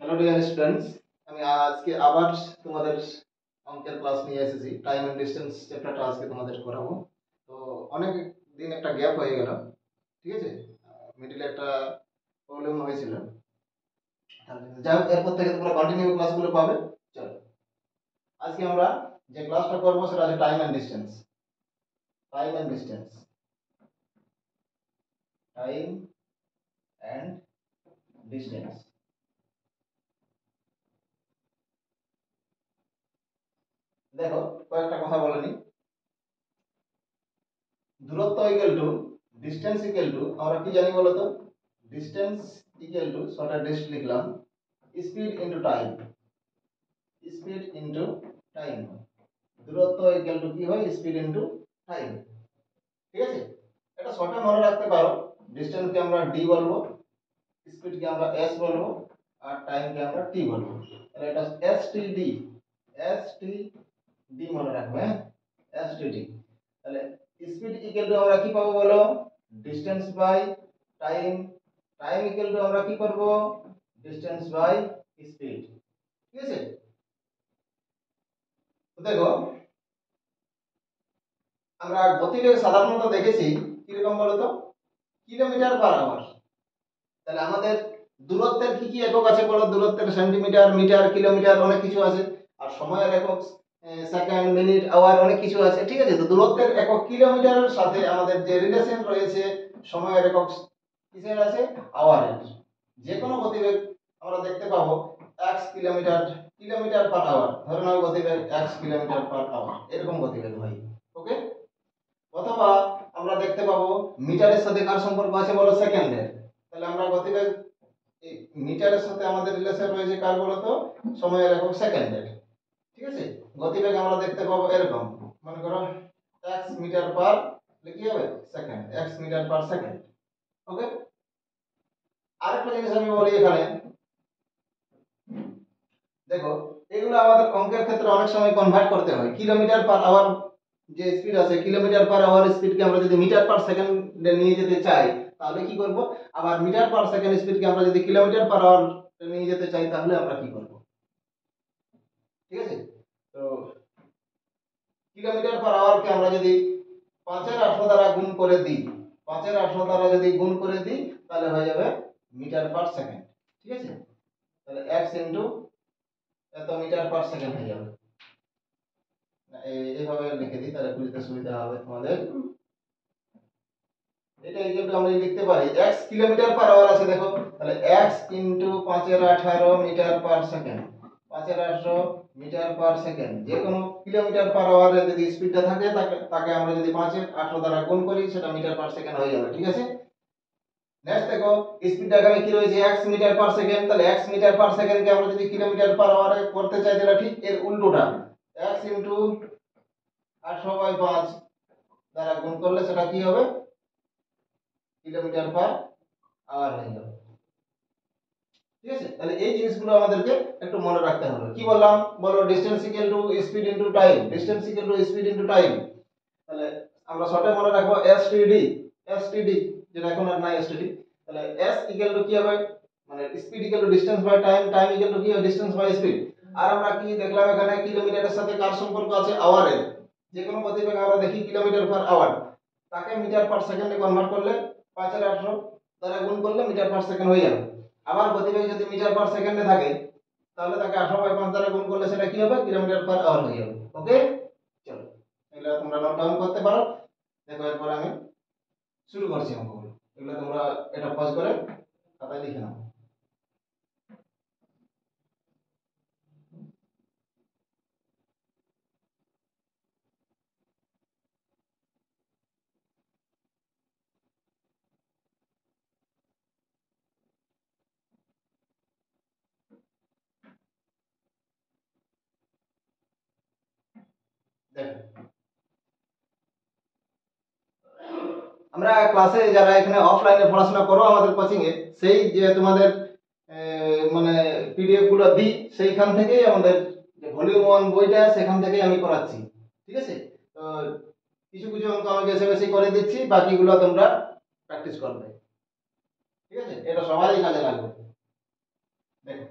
Hello dear students আমি আজকে আবার তোমাদের অঙ্কের ক্লাস নিয়ে এসেছি। টাইম এন্ড ডিস্টেন্স চ্যাপ্টারটা আজকে তোমাদের করাবো। তো অনেক দিন একটা গ্যাপ হয়ে গেল, ঠিক আছে? মিডিলে একটা প্রবলেম হয়েছিল। যাই হোক, এরপর থেকে তোমরা কন্টিনিউ ক্লাসগুলো পাবে। চলো। আজকে আমরা যে ক্লাসটা করব, সেটা হচ্ছে time and distance time and distance time and distance দেখো, কয়েকটা কথা বলে নি। দূরত্ব equal to distance equal to আমরা কি জানি বলো তো distance equal to short dist লিখলাম। Speed into time speed into time দূরত্ব ইকুয়াল টু কি হয়? স্পিড ইনটু টাইম ঠিক আছে? এটা শর্টে মনে রাখতে পারো। ডিস্টেন্সকে আমরা ডি বলব স্পিডকে আমরা এস বলব, আর টাইমকে আমরা টি বলব। তাহলে এটা S T D S T D মনে রাখবে এস টি ডি তাহলে স্পিড ইকুয়াল টু আমরা কি পাবো বলো? Distance by time time equal to আমরা কি করব? ডিস্টেন্স বাই স্পিড ঠিক আছে? তো দেখো, আমরা গতিবেগ সাধারণত দেখেছি, কীরকম বলতো? কিলোমিটার পার আওয়ার তাহলে আমাদের দূরত্বের কি কি একক আছে বলো? দূরত্বের সেন্টিমিটার মিটার কিলোমিটার অনেক কিছু আছে। আর সময়ের একক সেকেন্ড মিনিট আওয়ার অনেক কিছু আছে, ঠিক আছে? তো দূরত্বের একক কিলোমিটারের সাথে আমাদের যে রিলেশন রয়েছে, সময়ের একক কিসের আছে? আওয়ারের যে কোনো গতিবেগ আমরা দেখতে পাবো X kilometre kilometre per hour ধরে নাও গতিবেগ এক্স কিলোমিটার পার আওয়ার এরকম গতিবেগ হয়। ওকে অথবা আমরা দেখতে পাবো মিটারের সাথে কার সম্পর্ক আছে বলো সেকেন্ডের তাহলে আমরা গতিবেগ মিটারের সাথে আমাদের রিলেশন রয়েছে কার বলতো সময়ের একক সেকেন্ডের ঠিক আছে? গতিবেগ আমরা দেখতে পাবো এরকম। মনে করো এক্স মিটার পার কি হবে? Second X metre per second okay আরেকটা জিনিস আমি বলি এখানে। দেখো, এগুলো আমাদের অঙ্কের ক্ষেত্রে অনেক সময় কনভার্ট করতে হয়। কিলোমিটার পার আওয়ার যে স্পিড আছে কিলোমিটার পার আওয়ার স্পিডকে আমরা যদি মিটার পার সেকেন্ডে নিয়ে যেতে চাই, তাহলে কি করব? আবার মিটার পার সেকেন্ড স্পিডকে আমরা যদি কিলোমিটার পার আওয়ার নিয়ে যেতে চাই, তাহলে আমরা কি করব? ঠিক আছে? কিলোমিটার পার আওয়ারকে আমরা যদি পাঁচের আঠারো দ্বারা গুণ করে দিই, পাঁচের আঠারো দ্বারা যদি গুণ করে দিই, তাহলে হয়ে যাবে মিটার পার সেকেন্ড ঠিক আছে? তাহলে এক্স ইন্টু এত মিটার পার সেকেন্ড হয়ে যাবে। এইভাবে লিখে দিই, তাহলে বুঝতে সুবিধা হবে তোমাদের। এটা ইকুয়াল আমরা লিখতে পারি, x কিলোমিটার পার আওয়ার আছে, দেখো। তাহলে x ইনটু 5 এর 18 মিটার পার সেকেন্ড 5 এর 18 মিটার পার সেকেন্ড। যে কোনো কিলোমিটার পার আওয়ারে যদি স্পিডটা থাকে, তাকে তাকে আমরা যদি 5 এর 18 দ্বারা গুণ করি, সেটা মিটার পার সেকেন্ড হয়ে যাবে, ঠিক আছে? নেক্সট দেখো, স্পিডটা এখানে কি রয়েছে? X metre per second. তাহলে x মিটার পার সেকেন্ডকে আমরা যদি কিলোমিটার পার আওয়ারে করতে চাই, তাহলে ঠিক এর উল্টোটা। X ইনটু 18 বাই 5 দ্বারা গুণ করলে সেটা কি হবে? কিলোমিটার পার আওয়ার হয়ে যাবে। ঠিক আছে? তাহলে এই জিনিসগুলো আমাদেরকে একটু মনে রাখতে হবে। কি বললাম? বলো distance equal to speed into time distance equal to speed into time তাহলে আমরা শর্টে মনে রাখব এসটিডি এসটিডি যেটা এখন আর নাই এসটিডি তাহলে এস ইকুয়াল টু কি হবে? মানে speed equal to distance by time time equal to কি হবে? ডিসটেন্স বাই স্পিড আর আমরা কি দেখলাম এখানে কিলোমিটারের সাথে কার সম্পর্ক আছে? আওয়ারের যে কোনো গতিবেগ আমরা দেখি কিলোমিটার পার আওয়ার তাকে মিটার পার সেকেন্ডে কনভার্ট করলে পাঁচের আঠারো দ্বারা গুণ করলে মিটার পার সেকেন্ড হয়ে যাবে। আবার গতিবেগ যদি মিটার পার সেকেন্ডে থাকে, তাহলে তাকে আঠারো বাই পাঁচ দ্বারা গুণ করলে সেটা কি হবে? কিলোমিটার পার আওয়ার হয়ে যাবে। ওকে? চলো। এগুলো তোমরা নোট ডাউন করতে পারো। দেখো, এরপর আমি শুরু করছি অঙ্কগুলো। এগুলো তোমরা এটা পজ করে খাতায় লিখে নাও। আমরা ক্লাসে যারা এখানে অফলাইনে পড়াশোনা করো আমাদের কোচিং এ, সেই যে তোমাদের মানে পিডিএফগুলো দিই, সেইখান থেকেই আমাদের যে ভলিউম ওয়ান বইটা, সেখান থেকেই আমি করাচ্ছি ঠিক আছে? তো কিছু কিছু অঙ্ক আমি বেশি বেশি করে দিচ্ছি, বাকিগুলো তোমরা প্র্যাকটিস করবে। ঠিক আছে? এটা সবারই কাজে লাগবে। দেখো।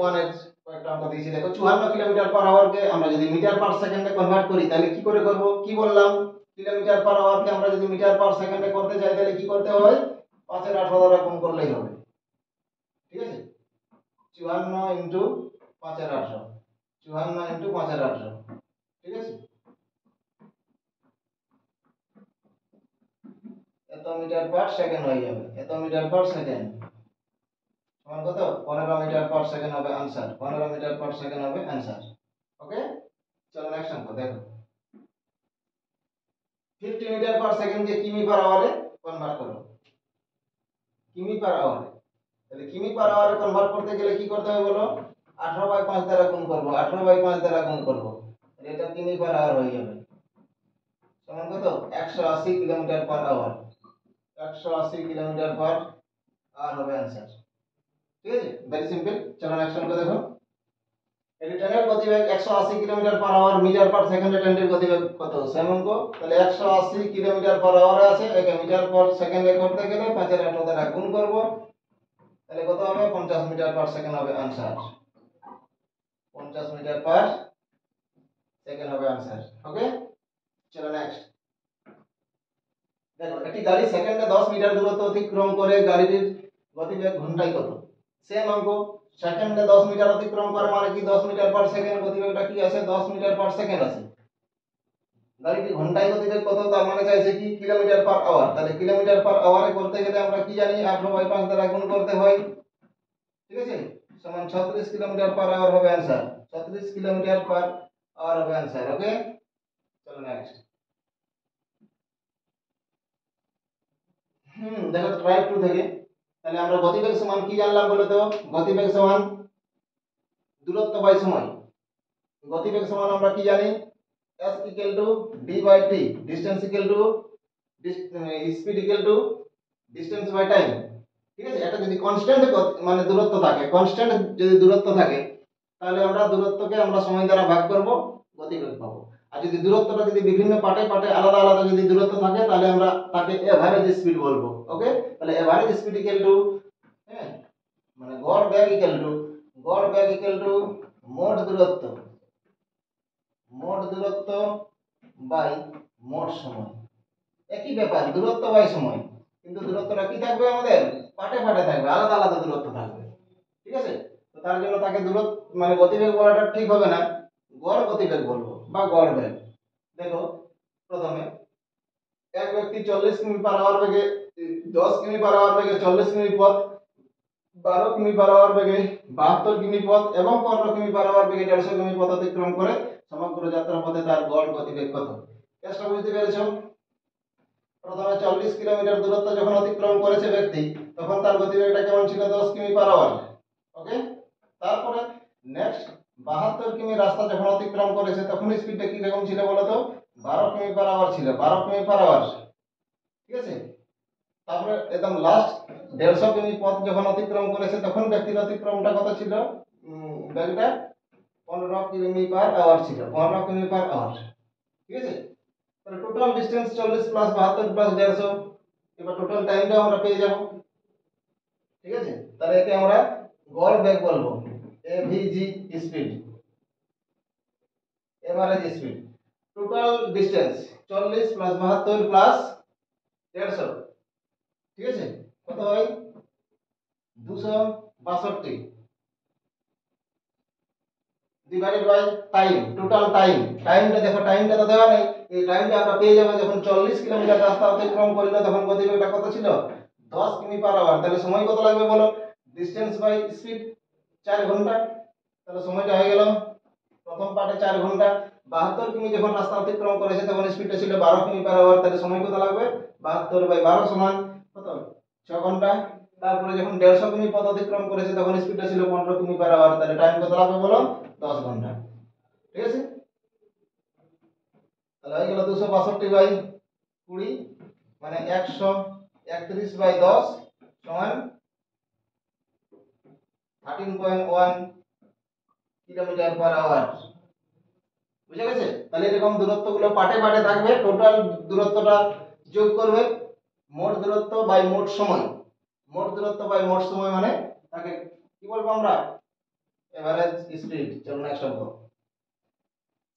ওয়ানের কয়েকটা অঙ্ক দিয়েছি। দেখো, চুয়ান্ন কিলোমিটার পার আওয়ারকে আমরা যদি মিটার পার সেকেন্ডে কনভার্ট করি, তাহলে কি করে করব? কি বললাম? কিলোমিটার পার আওয়ারকে আমরা যদি মিটার পার সেকেন্ডে করতে চাই, তাহলে কি করতে হয়? পাঁচের আঠারো দ্বারা গুণ করলেই হবে। ঠিক আছে? চুয়ান্ন ইন্টু পাঁচের আঠারো চুয়ান্ন ইন্টু পাঁচের আঠারো ঠিক আছে? এত মিটার পার সেকেন্ড হয়ে যাবে। এত মিটার পার সেকেন্ড সমান কত? পনেরো মিটার পার সেকেন্ড হবে আনসার পনেরো মিটার পার সেকেন্ড হবে আনসার ওকে চলো নেক্সট অঙ্ক দেখো। ফিফটি মিটার পার সেকেন্ড সেকেন্ডকে কিমি পার আওয়ারে কনভার্ট করো। কিমি পার আওয়ারে তাহলে কিমি পার আওয়ারে কনভার্ট করতে গেলে কি করতে হবে বলো? আঠারো বাই পাঁচ দ্বারা গুণ করব। আঠারো বাই পাঁচ দ্বারা গুণ করব। এটা কিমি পার আওয়ার হয়ে যাবে। সমান কত? একশো আশি কিলোমিটার পার আওয়ার একশো আশি কিলোমিটার পার আওয়ার হবে অ্যান্সার ঠিক আছে? ভেরি সিম্পল চলো নেক্সট অঙ্ক দেখো। এটি ট্রেনের গতিবেগ একশো আশি kilometre per hour metre per সেকেন্ডে ট্রেনের গতিবেগ কত? সেম অঙ্ক। তাহলে একশো আশি কিলোমিটার পার আওয়ারে আছে। একে মিটার পার সেকেন্ডে করতে গেলে পাঁচের আঠারো দ্বারা গুণ করব। তাহলে কত হবে? পঞ্চাশ মিটার পার সেকেন্ড হবে আনসার পঞ্চাশ মিটার পার সেকেন্ড হবে আনসার ওকে চলো নেক্সট দেখো, একটি গাড়ি সেকেন্ডে দশ মিটার দূরত্ব অতিক্রম করে গাড়িটির গতিবেগ ঘন্টায় কত? সেম অঙ্ক সেকেন্ডে দশ মিটার অতিক্রম করে মানে কি? দশ মিটার পার সেকেন্ড গতিবেগটা কি আছে? দশ মিটার পার সেকেন্ড আছে। গাড়িটি ঘন্টায় গতিবেগ কত? তার মানে চাইছে কি? কিলোমিটার পার আওয়ার তাহলে কিলোমিটার পার আওয়ারে করতে গেলে আমরা কি জানি? আঠারো বাই পাঁচ দ্বারা গুণ করতে হয়। ঠিক আছে? সমান ছত্রিশ কিলোমিটার পার আওয়ার হবে অ্যান্সার ছত্রিশ কিলোমিটার পার আওয়ার হবে অ্যান্সার ওকে চলো নেক্সট হুম, দেখো ট্রাই টু থেকে। তাহলে আমরা গতিবেগ সমান কি জানলাম বলে তো? গতিবেগ সমান দূরত্ব বাই সময়। গতিবেগ সমান আমরা কি জানি? S equal to d by t, distance equal to speed equal to distance by time ঠিক আছে? এটা যদি কনস্ট্যান্ট মানে দূরত্ব থাকে কনস্ট্যান্ট যদি দূরত্ব থাকে, তাহলে আমরা দূরত্বকে আমরা সময় দ্বারা ভাগ করব, গতিবেগ পাবো। যদি দূরত্বটা যদি বিভিন্ন পার্টে পার্টে আলাদা আলাদা যদি দূরত্ব থাকে, তাহলে আমরা তাকে এভারেজ স্পিড বলব ওকে তাহলে এভারেজ স্পিড ইকুয়াল টু হ্যাঁ? মানে গড় ব্যাগ ইকুয়াল টু গড় ব্যাগ ইকুয়াল টু মোট দূরত্ব মোট দূরত্ব বাই মোট সময়। একই ব্যাপার, দূরত্ব বাই সময়। কিন্তু দূরত্বটা কি থাকবে আমাদের? পাটে পাটে থাকবে, আলাদা আলাদা দূরত্ব থাকবে। ঠিক আছে? তো তার জন্য তাকে দূরত্ব মানে গতিবেগ বলাটা ঠিক হবে না। গড় গতিবেগ বলব। বা গড় বেগ দেখো, প্রথমে এক ব্যক্তি চল্লিশ কিমি পার আওয়ার বেগে, দশ কিমি পার আওয়ার বেগে, চল্লিশ কিমি পথ, বারো কিমি পার আওয়ার বেগে, বাহাত্তর কিমি পথ এবং পনেরো কিমি পার আওয়ার বেগে, দেড়শো কিমি পথ অতিক্রম করে সমগ্র যাত্রা পথে তার গড় গতিবেগ কত চেষ্টা বুঝতে পেরেছ? প্রথমে চল্লিশ কিলোমিটার দূরত্ব যখন অতিক্রম করেছে ব্যক্তি, তখন তার গতিবেগটা কেমন ছিল? দশ কিমি পার আওয়ার ওকে তারপরে নেক্সট বাহাত্তর কিমি রাস্তা যখন অতিক্রম করেছে তখন স্পিডটা কি রকম ছিল বলতো? বারো কিমি পার আওয়ার ছিল, বারো কিমি পার আওয়ার ঠিক আছে? তারপরে একদম লাস্ট দেড়শো কিমি পথ যখন অতিক্রম করেছে, তখন ব্যক্তির অতিক্রমটা কত ছিল? ব্যাগটা পনেরো কিমি পার আওয়ার ছিল, পনেরো কিমি পার আওয়ার ঠিক আছে? তাহলে টোটাল ডিস্টেন্স চল্লিশ প্লাস বাহাত্তর প্লাস দেড়শো। এবার টোটাল টাইমটা আমরা পেয়ে যাব। ঠিক আছে? তাহলে একে আমরা গড় ব্যাগ বলব। AVG speed average speed total distance চল্লিশ প্লাস বাহাত্তর প্লাস দেড়শো। ঠিক আছে? কত হয়? দুশো বাষট্টি। Divided by time total time টাইমটা দেখো টাইমটা তো দেওয়া নেই। এই টাইমটা আমরা পেয়ে যাব যখন চল্লিশ কিলোমিটার রাস্তা অতিক্রম করল, তখন গতিবেগটা কত ছিল? দশ কিমি পার আওয়ার তাহলে সময় কত লাগবে বলো? ডিস্টেন্স বাই স্পিড চার ঘণ্টা। তাহলে সময়টা হয়ে গেল। প্রথম পার্টে চার ঘণ্টা। বাহাত্তর কিমি যখন রাস্তা অতিক্রম করেছে, তখন স্পিডটা ছিল বারো কিমি পার আওয়ার তাহলে সময় কত লাগবে? বাহাত্তর বাই বারো সমান কত? ছ ঘণ্টা। তারপরে যখন দেড়শো কিমি পথ অতিক্রম করেছে, তখন স্পিডটা ছিল পনেরো কিমি পার আওয়ার তাহলে টাইম কত লাগবে বলো? দশ ঘণ্টা। ঠিক আছে? তাহলে হয়ে গেল দুশো বাষট্টি বাই কুড়ি মানে একশো একত্রিশ বাই দশ সমান thirteen point one kilometre per hour বুঝে গেছে? তাহলে এরকম দূরত্বগুলো পাটে পাটে থাকবে টোটাল দূরত্বটা যোগ করবে মোট দূরত্ব বাই মোট সময়। মোট দূরত্ব বাই মোট সময় মানে তাকে কি বলব আমরা? এভারেজ স্পিড চলো নেক্সট অঙ্ক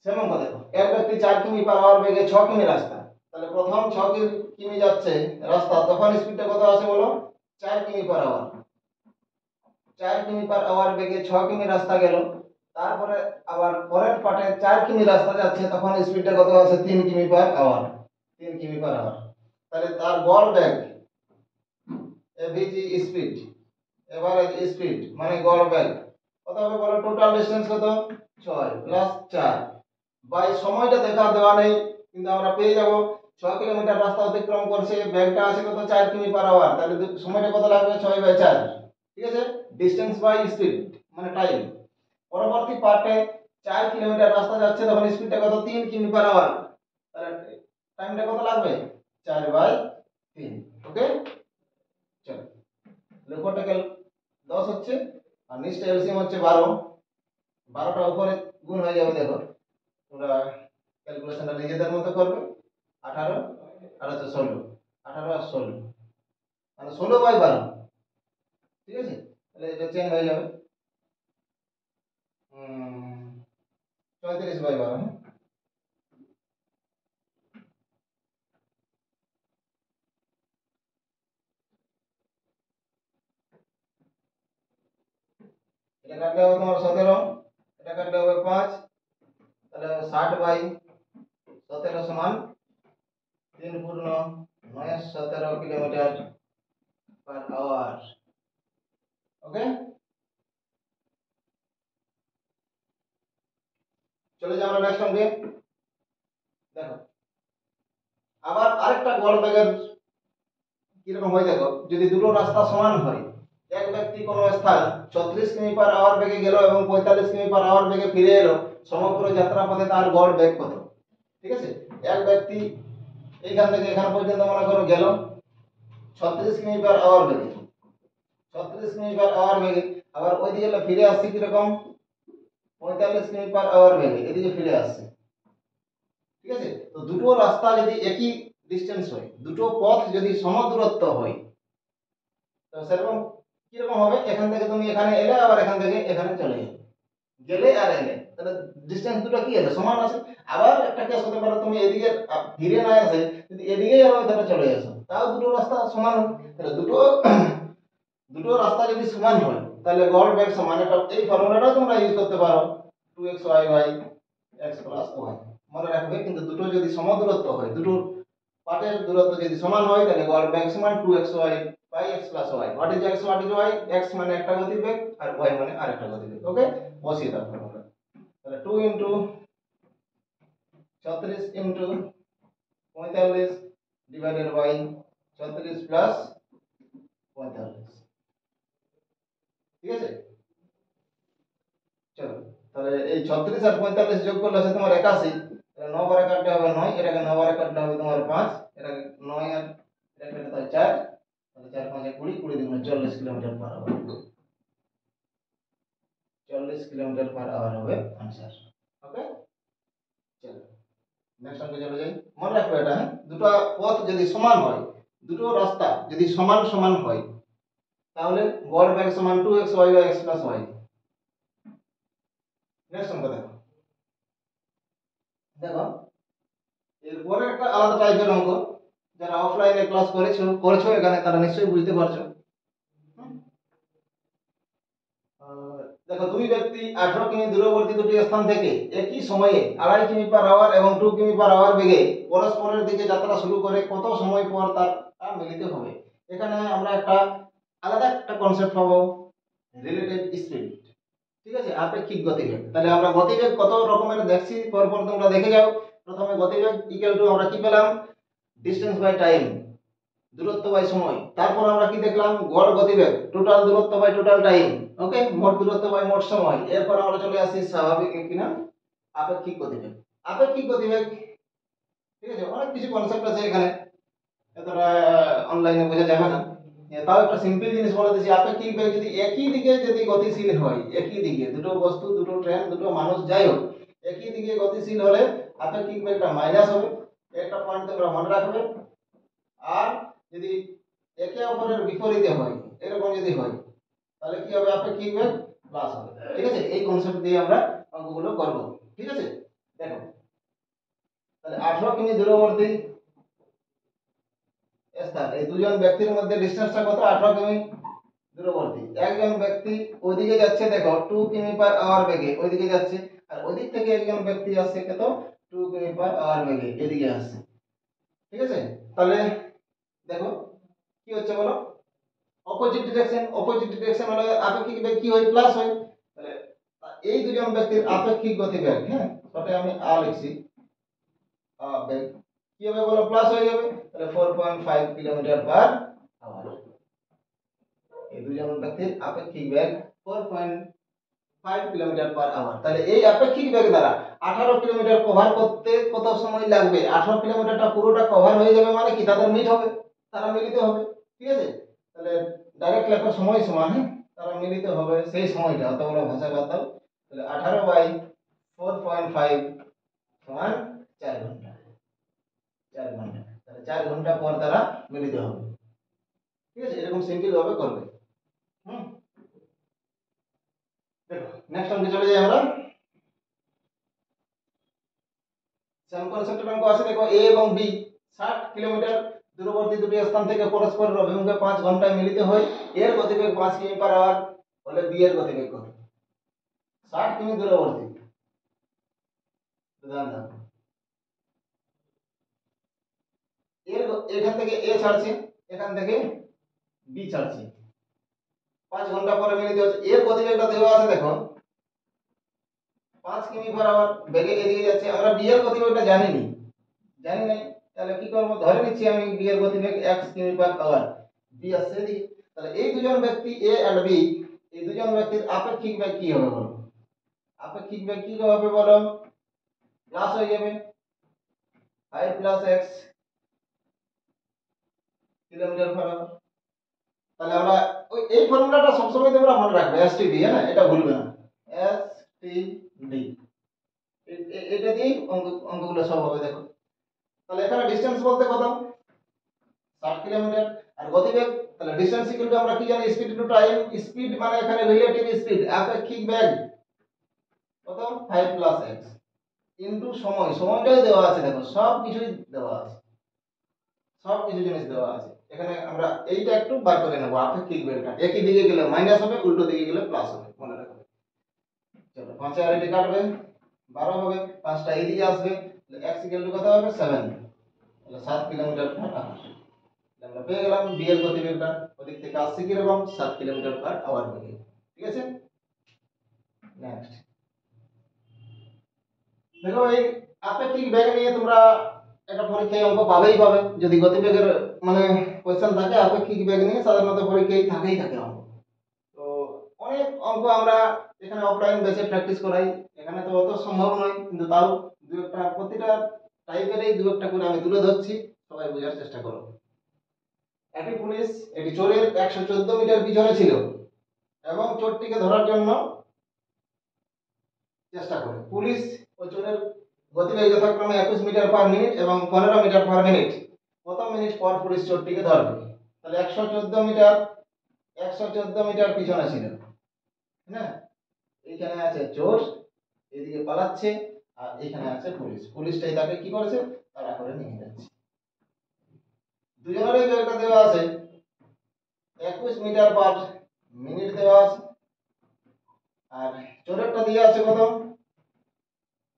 সেম অঙ্ক দেখো। এক ব্যক্তি চার কিমি পার আওয়ার বেগে ছ কিমি রাস্তা। তাহলে প্রথম ছ কিমি যাচ্ছে রাস্তা, তখন স্পিডটা কত আছে বলো? চার কিমি পার আওয়ার চার কিমি পার আওয়ার বেগে ছ কিমি রাস্তা গেল। তারপরে আবার পরের পাটে চার কিমি রাস্তা যাচ্ছে, তখন স্পিডটা কত আছে তিন কিমি পার আওয়ার তিন কিমি পার আওয়ার তাহলে তার গড় বেগ এভিজি স্পিড এভারেজ স্পিড মানে গড় বেগ কত হবে বলো? টোটাল ডিসটেন্স কত? ছয় প্লাস চার। বাই সময়টা দেখা দেওয়া নেই, কিন্তু আমরা পেয়ে যাব। ছ কিলোমিটার রাস্তা অতিক্রম করছে, ব্যাগটা আছে কত? চার কিমি পার আওয়ার তাহলে সময়টা কত লাগবে? ছয় বাই চার। ঠিক আছে? ডিসটেন্স বাই স্পিড মানে টাইম পরবর্তী পার্টে চার কিলোমিটার রাস্তা যাচ্ছে, তখন স্পিডটা কত? তিন কিমি পার আওয়ার তাহলে টাইমটা কত লাগবে? চার বাই তিন ওকে চলো। লেখো টোটাল দশ হচ্ছে, আর নিচটা এলসিএম হচ্ছে বারো। বারোটা উপরে গুণ হয়ে যাবে, দেখো। তোমরা ক্যালকুলেশনটা নিজেদের মতো করবে। আঠারো, আর হচ্ছে ষোলো। আঠারো আর ষোলো। মানে ষোলো বাই বারো। ঠিক আছে তাহলে এটা চেঞ্জ হয়ে যাবে উম, পঁয়ত্রিশ বাই বারো হ্যাঁ এটা কাটলে হবে তোমার সতেরো এটা কাটলে হবে পাঁচ তাহলে ষাট বাই সতেরো সমান তিন পূর্ণ নয় সতেরো কিলোমিটার পার আওয়ার ওকে চলে যাই আমরা নেক্সট অঙ্কে। দেখো, আবার আরেকটা গড় বেগের কীরকম হয় দেখো, যদি দুটো রাস্তা সমান হয়, এক ব্যক্তি কোনো স্থান ছত্রিশ কিমি পার আওয়ার বেগে গেল এবং পঁয়তাল্লিশ কিমি পার আওয়ার বেগে ফিরে এলো, সমগ্র যাত্রা পথে তার গড় বেগ কত? ঠিক আছে? এক ব্যক্তি এইখান থেকে এখান পর্যন্ত মনে করো গেল, ছত্রিশ কিমি পার আওয়ার বেগে। ছত্রিশ মিনিট পার আওয়ার বেগে। আবার ওই দিকে ফিরে আসছে কীরকম? পঁয়তাল্লিশ মিনিট পার আওয়ার বেগে, এদিকে ফিরে আসছে। ঠিক আছে? তো দুটো রাস্তা যদি একই ডিস্টেন্স হয়, দুটো পথ যদি সমদূরত্ব হয়, তো সেরকম কীরকম হবে? এখান থেকে তুমি এখানে এলে, আবার এখান থেকে এখানে চলে গেলে গেলে আর এলে। তাহলে ডিস্টেন্স দুটো কি আছে? সমান আছে। আবার একটা কেস হতে পারে, তুমি এদিকে ফিরে না আসে যদি এদিকেই আবার তাহলে চলে আসো তাও দুটো রাস্তা সমান হবে। তাহলে দুটো দুটো রাস্তা যদি সমান হয়, তাহলে গড় বেগ সমান এটা এই ফর্মুলাটাও তোমরা ইউজ করতে পারো। Two x y by x plus y মনে রাখবে, কিন্তু দুটো যদি সমদূরত্ব হয় দুটোর পাটের দূরত্ব যদি সমান হয়, তাহলে গড় বেগ সমান two x y by x plus y what is x what is y x মানে একটা গতিবেগ আর ওয়াই মানে আরেকটা গতিবেগ ওকে বসিয়ে দাও ফর্মুলা তাহলে টু ইন্টু ছত্রিশ ইন্টু পঁয়তাল্লিশ ডিভাইডেড বাই ছত্রিশ প্লাস পঁয়তাল্লিশ। ঠিক আছে? চলো, তাহলে এই ছত্রিশ আর পঁয়তাল্লিশ যোগ করলে আছে তোমার একাশি। তাহলে ন বারে কাটলে হবে নয়, এটাকে ন বারে কাটলে হবে তোমার পাঁচ, এটাকে নয় আর এটা তাহলে চার তাহলে চার পাঁচে কুড়ি কুড়ি দুগুণে চল্লিশ কিলোমিটার পার আওয়ার চল্লিশ কিলোমিটার পার আওয়ার হবে আনসার ওকে চলো নেক্সট অঙ্কে চলে যাই। মনে রাখবে এটা হ্যাঁ? দুটো পথ যদি সমান হয়, দুটো রাস্তা যদি সমান সমান হয় তাহলে গড় বেগ সমান two x y by x plus y next দেখো। দেখো এরপরে একটা আলাদা টাইপের অঙ্ক। যারা অফলাইনে ক্লাস করেছ, করছ এখানে, তারা নিশ্চয়ই বুঝতে পারছ। দেখো, দুই ব্যক্তি আঠারো কিমি দূরবর্তী দুটি স্থান থেকে একই সময়ে আড়াই কিমি পার আওয়ার এবং টু কিমি পার আওয়ার বেগে পরস্পরের দিকে যাত্রা শুরু করে কত সময় পর তার মিলিত হবে। এখানে আমরা একটা আলাদা একটা কনসেপ্ট পাবো রিলেটিভ স্পিড ঠিক আছে? আপেক্ষিক গতিবেগ। তাহলে আমরা গতিবেগ কত রকমের দেখছি? পরপর তোমরা দেখে যাও। প্রথমে গতিবেগ ইকুয়াল টু আমরা কি পেলাম? ডিসটেন্স বাই টাইম দূরত্ব বাই সময়। তারপর আমরা কি দেখলাম? গড় গতিবেগ টোটাল দূরত্ব বাই টোটাল টাইম ওকে মোট দূরত্ব বাই মোট সময়। এরপর আমরা চলে আসি স্বাভাবিক কিনা আপেক্ষিক গতিবেগ। আপেক্ষিক গতিবেগ, ঠিক আছে? অনেক কিছু কনসেপ্ট আছে এখানে। এতটা অনলাইনে বোঝা যাবে না। তাও একটা সিম্পল জিনিস বলে দিচ্ছি। আপেক্ষিক বেগ যদি একই দিকে যদি গতিশীল হয়, একই দিকে, দুটো বস্তু, দুটো ট্রেন দুটো মানুষ, যাই হোক, একই দিকে গতিশীল হলে আপেক্ষিক বেগটা মাইনাস হবে, একটা পয়েন্ট তোমরা মনে রাখবে। আর যদি একে অপরের বিপরীতে হয়, এরকম যদি হয়, তাহলে কি হবে? আপেক্ষিক বেগ প্লাস হবে। ঠিক আছে? এই কনসেপ্ট দিয়ে আমরা অঙ্কগুলো করব। ঠিক আছে? দেখো। তাহলে আঠারো কিমি দূরবর্তী স্থান এই দুজন ব্যক্তির মধ্যে ডিস্টেন্সটা কত? আঠারো কিমি দূরবর্তী। একজন ব্যক্তি ওইদিকে যাচ্ছে, দেখো টু কিমি পার আওয়ার বেগে ওইদিকে যাচ্ছে, আর ওইদিক থেকে একজন ব্যক্তি আসছে কত? টু কিমি পার আওয়ার বেগে এদিকে আসছে। ঠিক আছে? তাহলে দেখো, কি হচ্ছে বলো? অপোজিট ডিরেকশন অপোজিট ডিরেকশন হলে আপেক্ষিক বেগ কি হয়? প্লাস হয়। তাহলে, এই দুজন ব্যক্তির আপেক্ষিক গতিবেগ হ্যাঁ ওটা আমি আ লিখছি। আ বেগ কি হবে বলো? প্লাস হয়ে যাবে? তাহলে 4.5 কিলোমিটার পার আওয়ার এই দুজন ব্যক্তির আপেক্ষিক বেগ 4.5 কিলোমিটার পার আওয়ার তাহলে এই আপেক্ষিক বেগ দ্বারা 18 কিলোমিটার কভার করতে কত সময় লাগবে? 18 কিলোমিটারটা পুরোটা কভার হয়ে যাবে মানে কি? তাদের মিট হবে, তারা মিলিত হবে, ঠিক আছে? তাহলে ডাইরেক্ট লেখার সময় সমান হ্যাঁ? তারা মিলিত হবে সেই সময়টা অতগুলো ভাষা বাদ দাও তাহলে 18 বাই 4.5 সমান 4 ঘণ্টা। 4 ঘণ্টা। তাহলে 4 ঘণ্টা পর তারা মিলিত হবে। ঠিক আছে? এরকম সিম্পল ভাবে করবে। হুম? দেখো নেক্সট অঙ্কে চলে যাই আমরা। সেম কনসেপ্টের অঙ্ক আছে, দেখো এ এবং বি 60 কিলোমিটার দূরবর্তী দুটি স্থান থেকে পরস্পরের অভিমুখে 5 ঘন্টায় মিলিত হয় এর গতিবেগ 5 কিমি পার আওয়ার হলে বি এর গতিবেগ কত? 60 কিমি দূরবর্তী। ধ্যান দাও এর এখান থেকে এ ছাড়ছে, এখান থেকে বি ছাড়ছে। পাঁচ ঘণ্টা পরে মিলিত হচ্ছে। এর গতিবেগটা দেওয়া আছে দেখো পাঁচ কিমি পর আবার বেগে এদিকে যাচ্ছে। আমরা বি এর জানি নি জানি নাই। তাহলে কি করব? ধরে নিচ্ছি আমি বি এর গতিবেগ এক্স কিমি পার আওয়ার বি আসছে এদিকে। তাহলে এই দুজন ব্যক্তি এ এন্ড বি এই দুজন ব্যক্তির আপেক্ষিক বেগ কি হবে বলো? আপেক্ষিক বেগ কি হবে বলো? প্লাস হয়ে যাবে। Five plus x kilometre per তাহলে আমরা ওই এই ফর্মুলাটা সবসময় তোমরা মনে রাখবে এস টি ডি হ্যাঁ এটা ভুলবে না। এস টি ডি এটা দিয়ে অঙ্ক, অঙ্কগুলো সব হবে, দেখো। তাহলে এখানে ডিসটেন্স বলতে কত? ষাট কিলোমিটার। আর গতিবেগ? তাহলে ডিসটেন্স ইকুয়াল টু আমরা কি জানি? স্পিড টু টাইম স্পিড মানে এখানে রিলেটিভ স্পিড আপেক্ষিক বেগ কত? 5 প্লাস x ইনটু সময়। সময়টাই দেওয়া আছে, দেখো। সব কিছুই দেওয়া আছে। সব কিছু জিনিস দেওয়া আছে। এখানে আমরা এইটা একটু বার করে নেব আপেক্ষিক বেগটা একই দিকে গেলে মাইনাস হবে, উল্টো দিকে গেলে প্লাস হবে, মনে রাখবে চলো, পাঁচে আর এটি কাটবে, বারো হবে, পাঁচটা এদিকে আসবে এক্স ইকুয়াল টু কত হবে? সেভেন তাহলে সাত কিলোমিটার পার আওয়ার আমরা পেয়ে গেলাম বি এর গতিবেগটা। ওদিক থেকে আসছে কীরকম? সাত কিলোমিটার পার আওয়ার বেগে। ঠিক আছে? নেক্সট দেখো, এই আপেক্ষিক বেগ নিয়ে তোমরা একটা পরীক্ষায় অঙ্ক পাবেই পাবে। যদি গতিবেগের মানে কোয়েশ্চেন থাকে আপেক্ষিক বেগ নিয়ে সাধারণত পরীক্ষায় থাকেই থাকে অঙ্ক। তো অনেক অঙ্ক আমরা এখানে অফলাইন বেসে প্র্যাকটিস করাই। এখানে তো অত সম্ভব নয়, কিন্তু তাও দু একটা, প্রতিটা টাইপেরই দু একটা করে আমি তুলে ধরছি। সবাই বোঝার চেষ্টা করো। একটি পুলিশ এটি চোরের একশো চোদ্দ মিটার পিছনে ছিল। এবং চোরটিকে ধরার জন্য চেষ্টা করে। পুলিশ ও চোরের গতিবেগ যথাক্রমে একুশ মিটার পার মিনিট এবং পনেরো মিটার পার মিনিট কত মিনিট পর পুলিশ চোরটিকে ধরবে। তাহলে একশো চোদ্দ মিটার, একশো চোদ্দ মিটার পিছনে ছিল। হ্যাঁ এইখানে আছে চোর, এদিকে পালাচ্ছে, আর এখানে আছে পুলিশ। পুলিশটাই তাকে কি করেছে? তারা করে নিয়ে যাচ্ছে। দুজনেরই বেগটা দেওয়া আছে। একুশ মিটার পার মিনিট দেওয়া আছে। আর চোরেরটা দিয়ে আছে কত?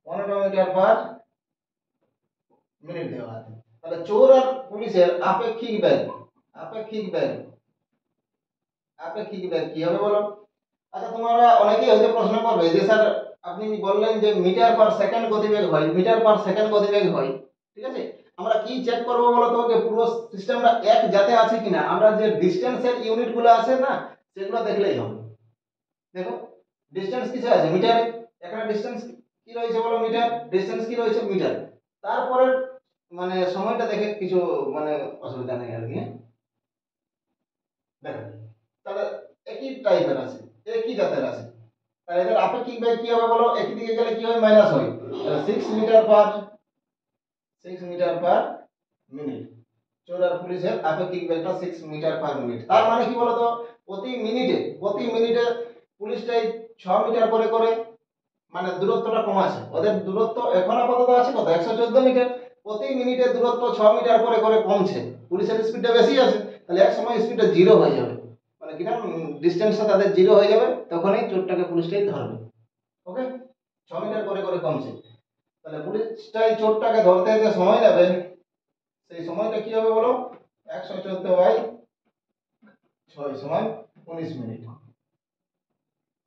পনেরো মিটার পার মিনিট দেওয়া আছে। তাহলে চোর আর পুলিশের আপেক্ষিক বেগ আপেক্ষিক বেগ আপেক্ষিক বেগ কি হবে বলো? আচ্ছা তোমরা অনেকেই হয়তো প্রশ্ন করবে যে, স্যার, আপনি বললেন যে মিটার পার সেকেন্ড গতিবেগ হয়, মিটার পার সেকেন্ড গতিবেগ হয়, ঠিক আছে? আমরা কি চেক করব বলো তো যে পুরো সিস্টেমটা এক জাতে আছে কিনা? আমরা যে ডিসটেন্সের ইউনিটগুলো আছে না, সেগুলো দেখলেই হবে। দেখো ডিসটেন্স কিসে আছে? মিটারে? এখানে ডিসটেন্স কি রয়েছে বলো মিটার ডিসটেন্স কি রয়েছে মিটার তারপরে মানে সময়টা দেখে কিছু মানে অসুবিধা নেই আর কি হ্যাঁ? তাহলে একই টাইপের আছে, একই জাতের আছে। তাহলে এদের আপেক্ষিক বেগ কি হবে বলো? একই দিকে গেলে কি হয়? মাইনাস হয়। তাহলে six metre per six metre per minute চোর পুলিশের আপেক্ষিক বেগটা সিক্স মিটার পার মিনিট তার মানে কি বলতো? প্রতি মিনিটে প্রতি মিনিটে পুলিশটাই ছ মিটার করে করে মানে দূরত্বটা কমাছে ওদের দূরত্ব এখন আপাতত আছে কত? একশো চোদ্দ মিটার। প্রতি মিনিটে দূরত্ব ছ মিটার করে করে কমছে। পুলিশের স্পিডটা বেশি আছে, তাহলে এক সময় স্পিডটা জিরো হয়ে যাবে। মানে কিনা ডিস্টেন্সটা তাদের জিরো হয়ে যাবে, তখনই চোরটাকে পুলিশটাই ধরবে। ওকে ছ মিটার করে করে কমছে। তাহলে পুলিশটাই চোরটাকে ধরতে যে সময় নেবে, সেই সময়টা কি হবে বলো? একশো চোদ্দ বাই ছয় সময় উনিশ মিনিট।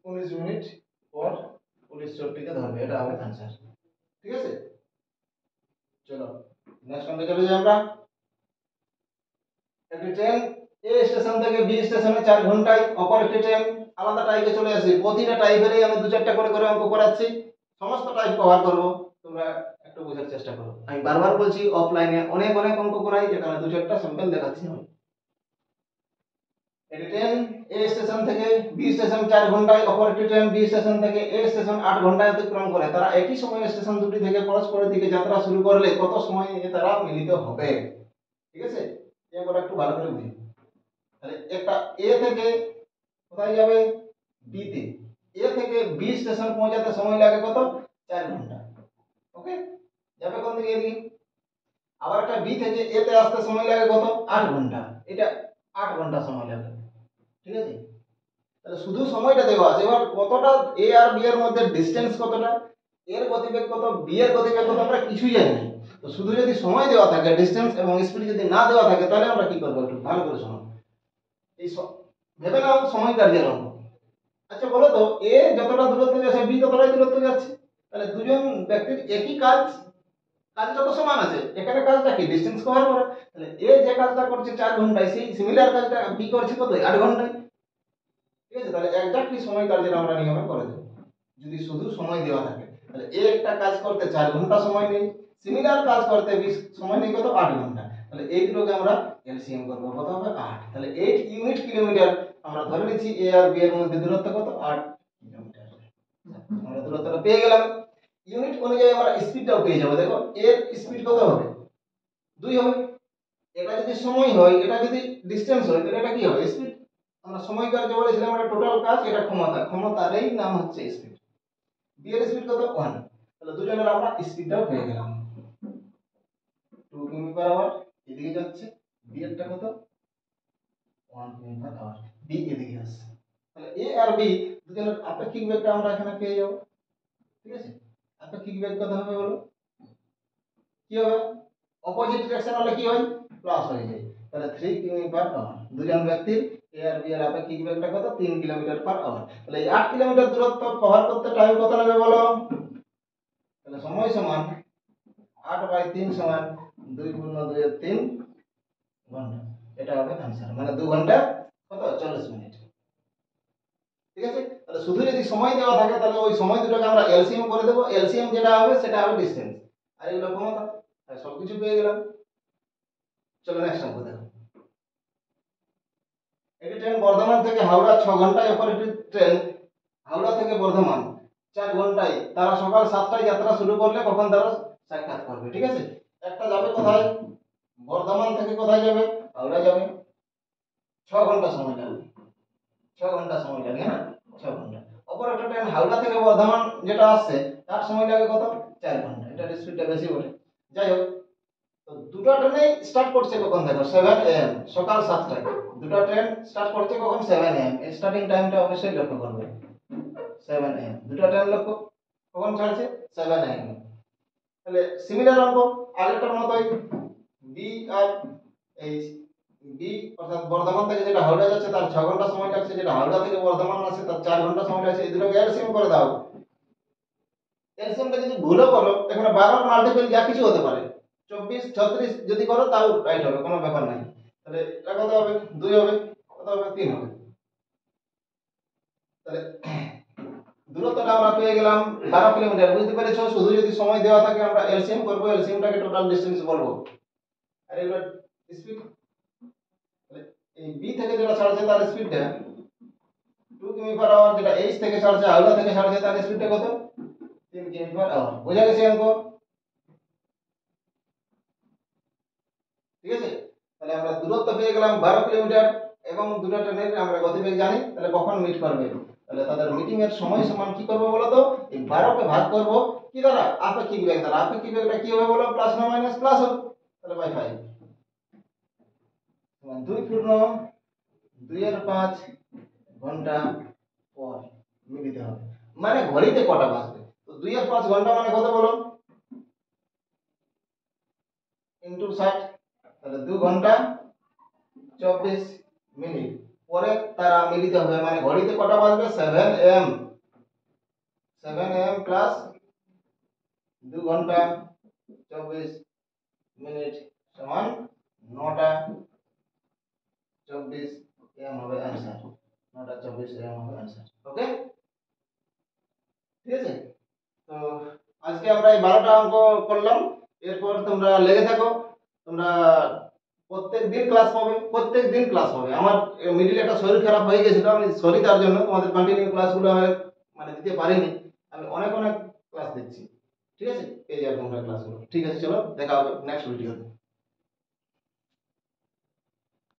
উনিশ মিনিট পর পুলিশ চোরটিকে ধরবে, এটা হবে আনসার ঠিক আছে? চলো নেক্সট কোনটা চলে যাই আমরা। একটি ট্রেন এ স্টেশন থেকে বি স্টেশনে চার ঘন্টায়, অপর একটি ট্রেন আলাদা টাইপে চলে আসে। প্রতিটা টাইপেরই আমি দু চারটা করে করে অঙ্ক করাচ্ছি। সমস্ত টাইপ কভার করব। তোমরা একটু বোঝার চেষ্টা করো। আমি বারবার বলছি অফলাইনে অনেক অনেক অঙ্ক করাই, যেখানে দু চারটা স্যাম্পল দেখাচ্ছি আমি। একটি ট্রেন এ স্টেশন থেকে বি স্টেশন চার ঘন্টায় অপর একটি ট্রেন বি স্টেশন থেকে এ স্টেশন আট ঘন্টায় অতিক্রম করে। তারা একই সময়ে স্টেশন দুটি থেকে পরস্পরের দিকে যাত্রা শুরু করলে কত সময় তারা মিলিত হবে? ঠিক আছে? এবার একটু ভালো করে বুঝি। তাহলে একটা এ থেকে কোথায় যাবে? বি তে। এ থেকে বি স্টেশন পৌঁছাতে সময় লাগে কত? চার ঘণ্টা। ওকে? যাবে কোন দিকে এদিকে? আবার একটা বি থেকে এ তে আসতে সময় লাগে কত? আট ঘণ্টা। এটা আট ঘণ্টা সময় লাগে। ঠিক আছে? তাহলে শুধু সময়টা দেওয়া আছে এবার কতটা এ আর বি এর মধ্যে ডিস্টেন্স কতটা? এর গতিবেগ কত? বি এর গতিবেগ কত? আমরা কিছুই জানি না। তো শুধু যদি সময় দেওয়া থাকে ডিস্টেন্স এবং স্পিড যদি না দেওয়া থাকে, তাহলে আমরা কি করব একটু ভালো করে শোনো। এই ভেবে নাও সময় কার্যের অঙ্ক আচ্ছা বলো তো এ যতটা দূরত্ব যাচ্ছে বি ততটাই দূরত্ব যাচ্ছে? তাহলে দুজন ব্যক্তির একই কাজ কাজটা তো সমান আছে, এখানে কাজটা কি? ডিস্টেন্স কভার করে। তাহলে এ যে কাজটা করছে চার ঘন্টায়, সেই সিমিলার কাজটা বি করছে কত আট ঘন্টায়। ঠিক আছে? তাহলে একজাক্টলি সময় কার্যের আমরা নিয়মে করে দেবো? যদি শুধু সময় দেওয়া থাকে, তাহলে এ একটা কাজ করতে চার ঘণ্টা সময় নেই সিমিলার কাজ করতে বিশ, সময় নেই কত? আট ঘণ্টা। তাহলে এই দুটোকে আমরা এলসিএম করব, কত হবে? আট। তাহলে এইট ইউনিট কিলোমিটার আমরা ধরে নিচ্ছি এ আর বি এর মধ্যে দূরত্ব কত? আট কিলোমিটার। আমরা দূরত্বটা পেয়ে গেলাম। ইউনিট অনুযায়ী আমরা স্পিডটাও পেয়ে যাব। দেখো এর স্পিড কত হবে? দুই হবে। এটা যদি সময় হয়, এটা যদি ডিস্টেন্স হয়, তাহলে এটা কি হবে? স্পিড আমরা সময় কার্য বলেছিলাম এটা টোটাল কাজ, এটা ক্ষমতা। ক্ষমতারই নাম হচ্ছে স্পিড বি এর স্পিড কত? ওয়ান তাহলে দুজনের আমরা স্পিডটাও পেয়ে গেলাম। টু কিমি পার আওয়ার এদিকে যাচ্ছে। বি এরটা কত? ওয়ান কিমি পার আওয়ার বি এদিকে আসছে। তাহলে এ আর বি দুজনের আপেক্ষিক বেগটা আমরা এখানে পেয়ে যাব। ঠিক আছে? আপেক্ষিক বেগ কত হবে বলো? কি হবে? অপোজিট ডিরেকশন হলে কি হয়? প্লাস হয়ে যায়। তাহলে থ্রি কিমি পার আওয়ার দুজন ব্যক্তির এ আর বি এর আপেক্ষিক বেগটা কত? তিন কিলোমিটার পার আওয়ার তাহলে এই আট কিলোমিটার দূরত্ব কভার করতে টাইম কত নেবে বলো? তাহলে সময় সমান আট বাই তিন সমান দুই পূর্ণ দুই তিন ঘণ্টা। এটা হবে আনসার মানে দু ঘণ্টা কত? চল্লিশ মিনিট। ঠিক আছে? তাহলে শুধু যদি সময় দেওয়া থাকে, তাহলে ওই সময় দুটোকে আমরা এলসিএম করে দেবো। এলসিএম যেটা হবে, সেটা হবে ডিস্টেন্স আর এগুলো ক্ষমতা। সব কিছু পেয়ে গেলাম। চলো নেক্সট অঙ্ক দেখো। একটি ট্রেন বর্ধমান থেকে হাওড়া ছ ঘন্টায় অপর একটি ট্রেন হাওড়া থেকে বর্ধমান, চার ঘন্টায়। তারা সকাল সাতটায় যাত্রা শুরু করলে কখন তারা সাক্ষাৎ করবে, ঠিক আছে? একটা যাবে কোথায়? বর্ধমান থেকে কোথায় যাবে? হাওড়া যাবে। ছ ঘণ্টা সময় লাগবে। ছ ঘণ্টা সময় লাগে হ্যাঁ? ছ ঘণ্টা। অপর একটা ট্রেন হাওড়া থেকে বর্ধমান যেটা আসছে, তার সময় লাগে কত? চার ঘণ্টা। এটার স্পিডটা বেশি বলে যাই হোক দুটো ট্রেনেই স্টার্ট করছে কখন দেখো? সেভেন এম সকাল সাতটায়। দুটো ট্রেন স্টার্ট করছে কখন? সেভেন এম স্টার্টিং টাইমটা অবশ্যই লক্ষ্য করবে। সেভেন এম দুটো ট্রেন লক্ষ্য? কখন ছাড়ছে? সেভেন এম তাহলে সিমিলার অঙ্ক। আগেরটার মতোই বি আর এইচ বি অর্থাৎ বর্ধমান থেকে যেটা হাওড়া যাচ্ছে, তার ছ ঘণ্টা সময় লাগছে। যেটা হাওড়া থেকে বর্ধমান আসছে, তার চার ঘণ্টা সময় লাগছে। এই দুটোকে এলসিএম করে দাও। এলসিএমটা যদি ভুলও করো এখানে বারোর মাল্টিপল যা কিছু হতে পারে। চব্বিশ, ছত্রিশ যদি করো, তাও রাইট হবে, কোনো ব্যাপার নাই। তাহলে এটা কত হবে? দুই হবে, কত হবে? তিন হবে। তাহলে দূরত্বটা আমরা পেয়ে গেলাম বারো কিলোমিটার, বুঝতে পেরেছ? শুধু যদি সময় দেওয়া থাকে, আমরা এলসিএম করব এলসিএমটাকে টোটাল ডিস্টেন্স বলব। আর এবার স্পিড এই বি থেকে যেটা ছাড়ছে তার স্পিডটা টু কিমি পার আওয়ার যেটা এইচ থেকে ছাড়ছে হাওড়া থেকে ছাড়ছে, তার স্পিডটা কত? তিন কিমি পার আওয়ার বোঝা গেছে অঙ্ক ঠিক আছে তাহলে আমরা দূরত্ব পেয়ে গেলাম বারো কিলোমিটার এবং দুটো ট্রেনের আমরা গতিবেগ জানি, তাহলে কখন মিট করবে? তাহলে তাদের মিটিং এর সময় সমান কি করব বলো তো এই বারোকে ভাগ করব কি দ্বারা? আপেক্ষিক বেগ দ্বারা। আপেক্ষিক বেগটা কি হবে বলো? প্লাস না মাইনাস প্লাস হবে। তাহলে বাই ফাইভ দুই পূর্ণ দুইয়ের পাঁচ ঘণ্টা পর মিলিতে হবে। মানে ঘড়িতে কটা বাজবে? তো দুইয়ের পাঁচ ঘণ্টা মানে কত বলো? ইন্টু ষাট। তাহলে দু ঘণ্টা চব্বিশ মিনিট। পরে তারা মিলিত হবে মানে ঘড়িতে কটা বাজবে? Seven AM seven AM plus দু ঘণ্টা চব্বিশ মিনিট সমান নটা চব্বিশ এম হবে অ্যান্সার নটা চব্বিশ এম হবে অ্যান্সার ওকে ঠিক আছে? তো আজকে আমরা এই বারোটা অঙ্ক করলাম। এরপর তোমরা লেগে থাকো। তোমরা প্রত্যেক দিন ক্লাস পাবে, প্রত্যেক দিন ক্লাস হবে আমার মিডিলে একটা শরীর খারাপ হয়ে গেছিল, আমি সরি তার জন্য, তোমাদের কন্টিনিউ ক্লাসগুলো মানে দিতে পারিনি। আমি অনেক অনেক ক্লাস দিচ্ছি। ঠিক আছে? পেয়ে যাবে তোমরা ক্লাসগুলো ঠিক আছে, চলো, দেখা হবে নেক্সট ভিডিওতে